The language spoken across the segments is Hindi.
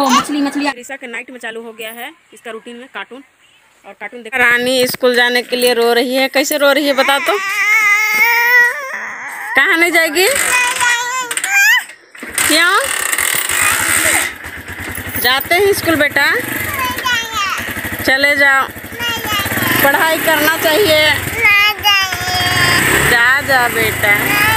देखो, मछली मछली अलीसा के नाइट में चालू हो गया है इसका रूटीन में कार्टून और कार्टून देख। रानी स्कूल जाने के लिए रो रही है। कैसे रो रही है बता तो। कहाँ नहीं जाएगी? क्यों? जाते हैं स्कूल बेटा। चले जाओ। पढ़ाई करना चाहिए। जा जा बेटा।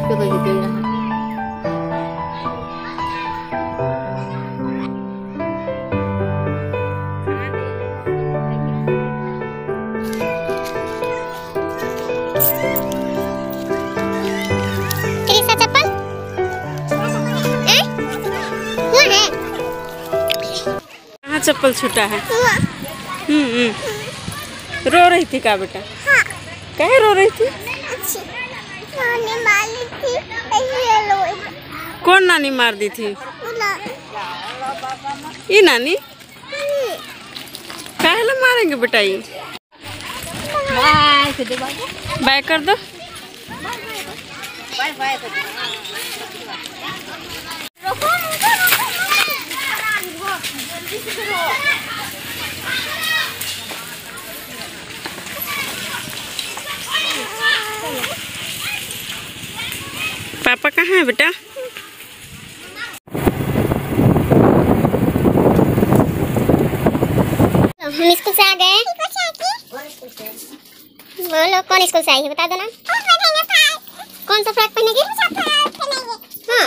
पे कोई दे रहा चप्पल? हुआ कहाँ चप्पल छूटा है? हम्म हम्म। रो रही थी का बेटा? हाँ। कहे रो रही थी? कौन नानी मार दी थी ये नानी? काहे ला मारेंगे बेटा ये बाय। दे। बाबू बाय कर दो पापा कहाँ है बेटा? हम स्कूल से आ गए बोलो कौन स्कूल से आई है बता दो ना कौन सा फ्रॉक पहनेगी? हाँ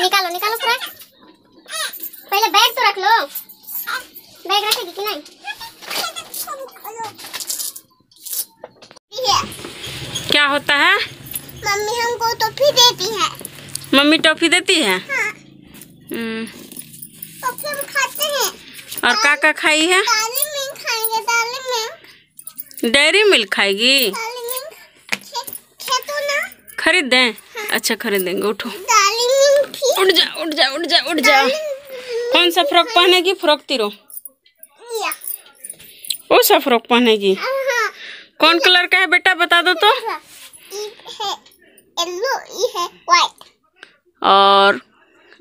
निकालो निकालो फ्रॉक। पहले बैग तो रख लो। बैग रखेगी कि नहीं? क्या होता है? मम्मी हमको टॉफी देती है। मम्मी टॉफी देती है? हाँ। हम्म, टॉफी हम खाते हैं। और का का खाई है? दाली में खाएँगे दाली में। डेयरी मिल्क खाएगी? दाली खे, ना। खरीद दें? हाँ। अच्छा खरीद देंगे उठो उठ जा उठ जा उठ जा उठ जा। कौन सा फ्रॉक पहनेगी? फ्रॉक तीरो। वो सा फ्रॉक पहनेगी? हाँ। कौन कलर का है बेटा बता दो तो। है। ई है व्हाइट और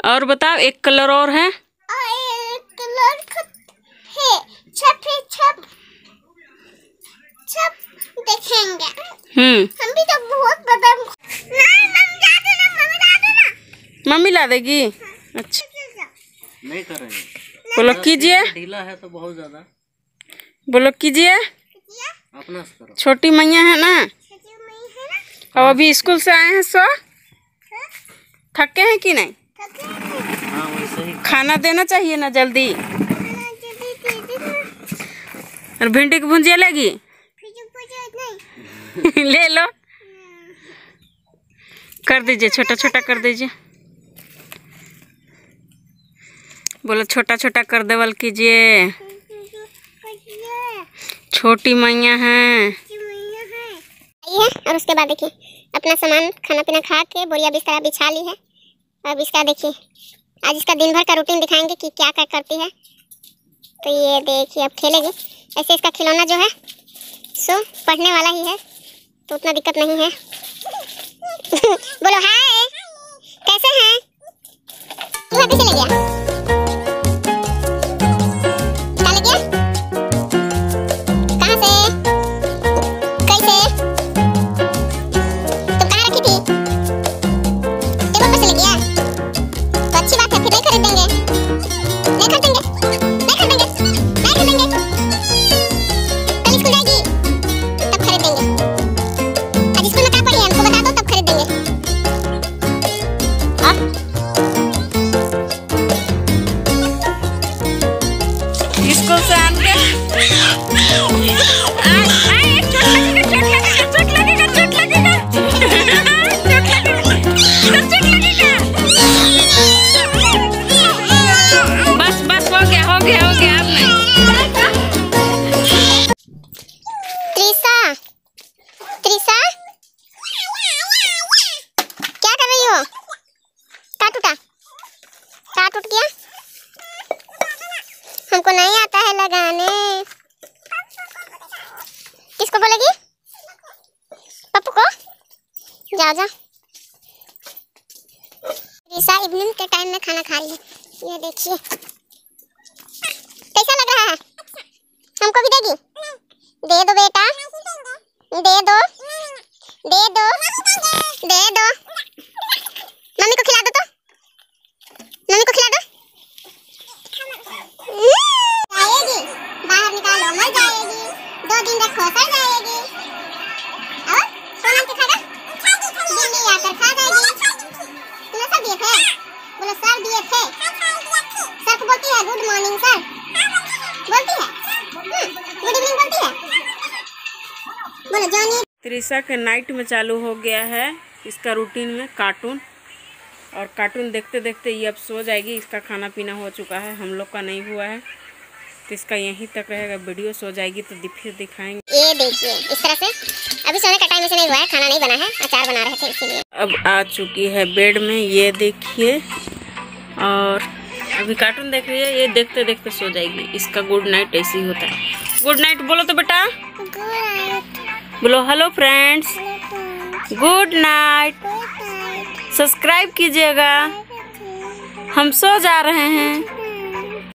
और बताओ एक कलर और है? और कलर है। छप है छप। छप देखेंगे। हम्म। हम भी तो बहुत नहीं मम्मी ला देगी? अच्छा। नहीं करेंगे बोलो कीजिए। ढीला है तो बहुत ज़्यादा। बोलो कीजिए। अपना छोटी मैया है ना? और अभी स्कूल से आए हैं सो थके हैं कि नहीं? हाँ खाना देना चाहिए ना जल्दी? और भिंडी की भुंजिया लेगी? ले लो। कर दीजिए छोटा छोटा कर दीजिए। बोलो छोटा छोटा कर देवल कीजिए। छोटी मैया हैं। है और उसके बाद देखिए, अपना सामान खाना पीना खा के बोरिया बिस्तरा बिछा ली है। अब इसका देखिए, आज इसका दिन भर का रूटीन दिखाएँगे कि क्या क्या करती है। तो ये देखिए, अब खेलेगी। ऐसे इसका खिलौना जो है, सो पढ़ने वाला ही है तो उतना दिक्कत नहीं है। बोलो, हाय, कैसे हैं? तू कैसे ले गया। किसको बोलेगी? पप्पू को? जाओ जाओ। रिसा इवनिंग के टाइम में खाना खा रही है। ये देखिए। त्रिशा के नाइट में चालू हो गया है इसका रूटीन में कार्टून और कार्टून देखते देखते ये अब सो जाएगी इसका खाना पीना हो चुका है हम लोग का नहीं हुआ है। तो इसका यहीं तक रहेगा वीडियो सो जाएगी तो फिर दिखाएँगे। ये देखिए इस तरह से अभी सोने का टाइम नहीं हुआ है खाना नहीं बना है अचार बना रहे थे इसीलिए। अब आ चुकी है बेड में ये देखिए। और अभी कार्टून देख रही है ये देखते देखते सो जाएगी इसका गुड नाइट ऐसे ही होता है। गुड नाइट बोलो तो बेटा। बोलो hello friends good night subscribe कीजिएगा। हम सो जा रहे हैं।